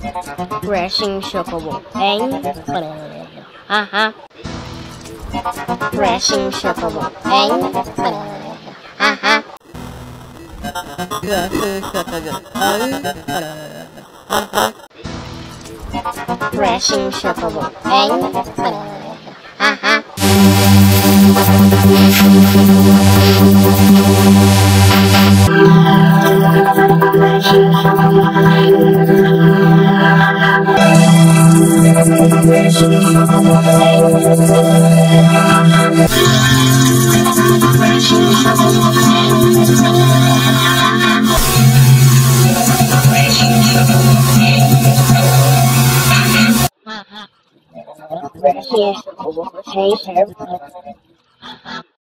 Crashing Chocobo. Hein? Haha. Crashing Chocobo. Hein? Haha. Crashing Chocobo. Crashing Chocobo. Hey,